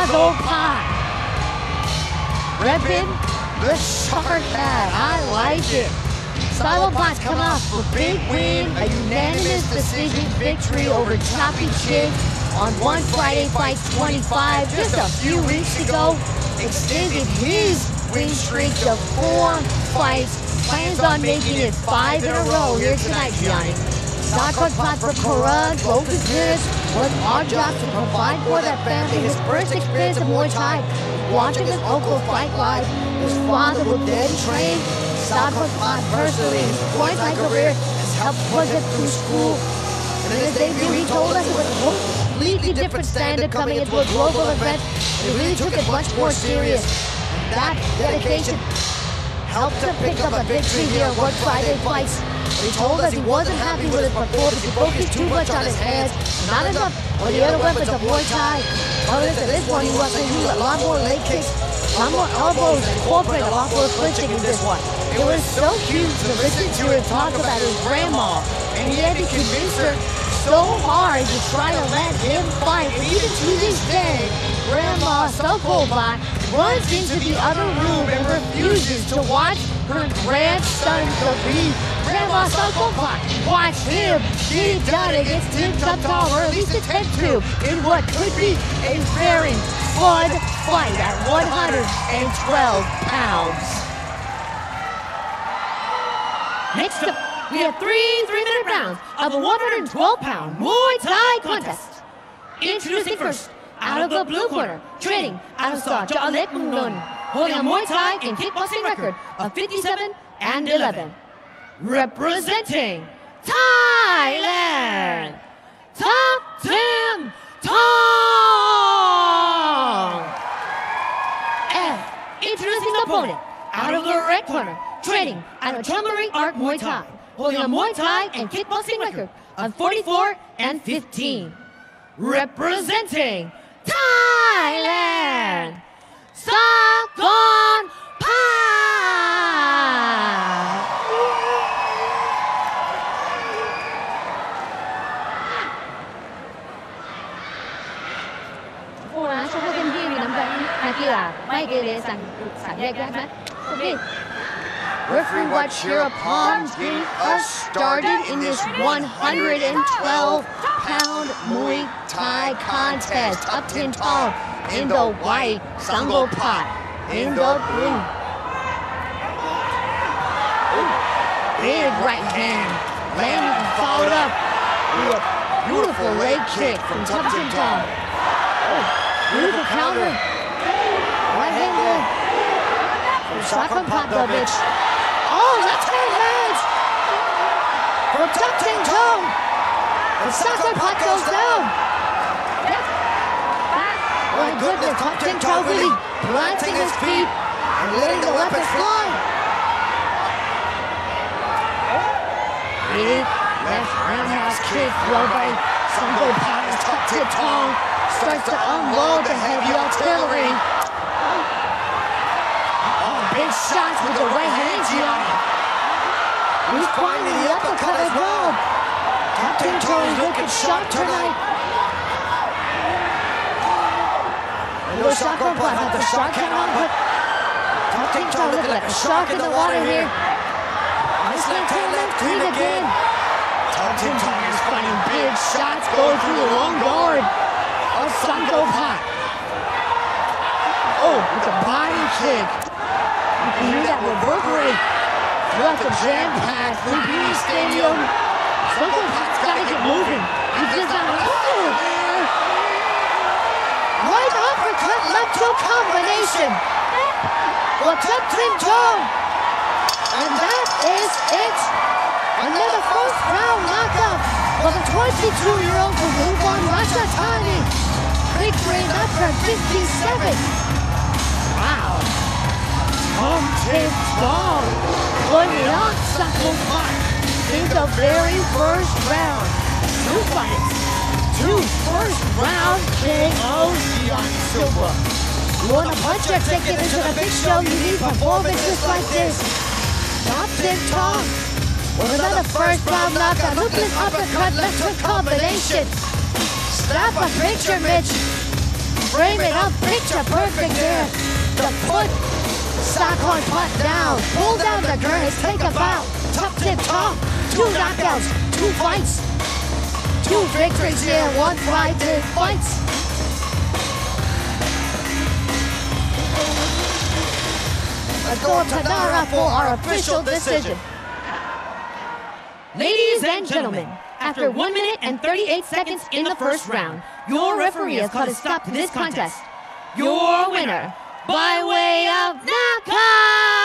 Chicago Pie. Reppin' the shark hat. I like it. Silobot's come off for big win, a unanimous decision victory over Choppy Chick on One Friday Fight 25 just a few weeks ago, extended his win streak to four fights, plans on making it five in a row here tonight, Johnny. Knock on pot for Karan, Lopez was our job to provide for that family his first experience of Muay Thai. Watching his uncle fight live, his father would then train. Pot personally, his Muay Thai career has helped push him through school. And in his debut, he told us it was a completely different standard coming into a global event. He really took it much more serious. And that dedication helped him pick up a victory here at One Friday Fights. He told us he wasn't happy with his performance. He focused too much on his hands, not enough on the other weapons of Muay Thai. Us that this one he was to use a lot more leg kicks, a lot more elbows, and incorporate a lot more clinching in this one. It was so cute to listen to him talk about his grandma, and he had to convince her so hard to try to let him fight. And even to this day, Grandma Sucklebot runs into the other room and refuses to watch her grandson compete. Grandma Sucklebot watch him it done against Tim Tuttle, or at least attempt to, in what could be a very fun fight at 112 pounds. Next up, we have three three-minute rounds of a 112-pound Muay Thai contest. Introducing first, out of the blue corner, training out of Star Jalet Mungnon, holding a Muay Thai and kickboxing record of 57 and 11. Representing Thailand, Top Tim Tong. And introducing the opponent, out of the red corner, training out of Chummery Art Muay Thai, holding a Muay Thai and kickboxing record of 44 and 15. Representing Thailand, Sakon đẹp mắt. Ok. Referee watch here upon getting us started in this 112 pound Muay Thai contest. Up 10 tall in the white, Sango pot in the blue. Big right hand, landing and followed up with a beautiful leg kick from Tup Tim Tong. Oh, beautiful counter. Right hand good. Shotgun Popovich. Oh, left hand hands. From Tim Tong. And Shotgun Pot goes down. Oh my goodness, Tong really planting his feet and letting the weapons fly. Big left roundhouse kick thrown by as Tup Tim Tong starts to unload the heavy artillery. Big shots with the right hand, Gianni. He's finding the uppercut as well. Captain Tony's looking sharp tonight. Little shark on butt, have the shark head on, but Captain Tony looking like a shark in the water here. Nice left hand left clean again. Captain Tony is finding big shots going through the long guard of Sango Pot. Oh, with a body kick. You can hear that reverberate throughout the jam-packed Lumpini Stadium. Sango Pot's gotta get moving. He's just not oh, Right uppercut, left hook combination. Tup Tim Tong. And that is it. Another first round knockout for the 22-year-old from Wuhan, Russia, Tani. Victory after 57. Tim Tong would not pot in the very first round. Two fights, two first round KOs Gianni Silva. You want to punch your ticket into the big show, you need performances like this. Top Tim Tong with another first round knockout. Look at this uppercut, left hook combination. Snap a picture, Mitch. Frame it up, picture perfect there. The foot Stockhorn punt down. Pull down the curtains, take a bow. Top tip top. Two knockouts, two fights. Two victories here, one fight, two fights. Let's to Nara for our official decision. Ladies and gentlemen, after 1 minute and 38 seconds in the first round, your referee has called a stop to this contest. Your winner, by way of the.